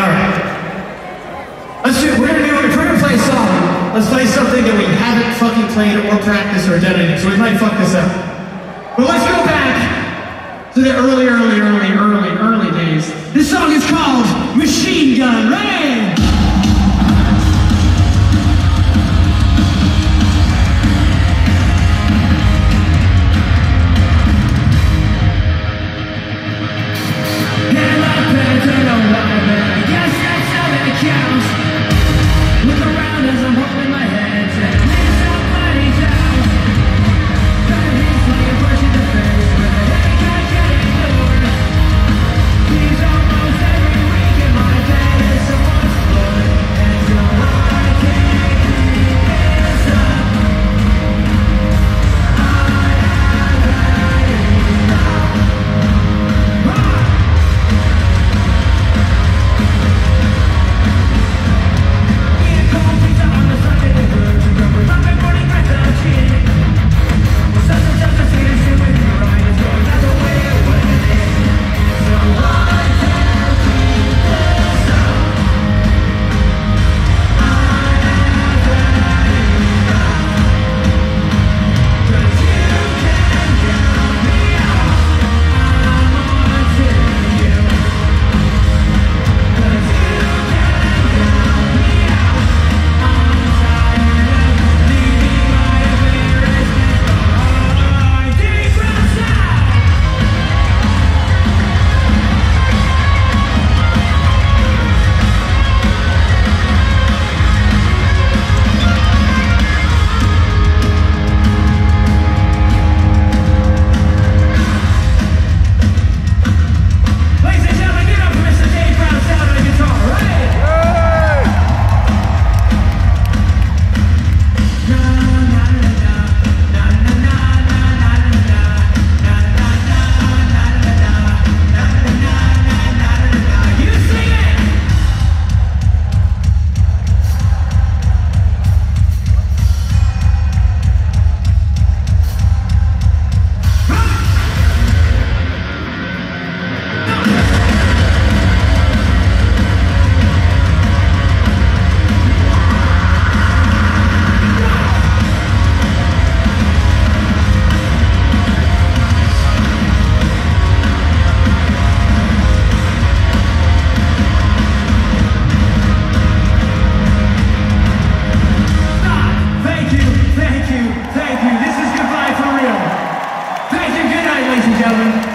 alright. Let's do, we're gonna do, if we're gonna play a song, let's play something that we haven't fucking played or practiced or done anything, so we might fuck this up. But let's go back to the early, early, early, early, early days. This song is called Machine Gun, right? Around as gentlemen,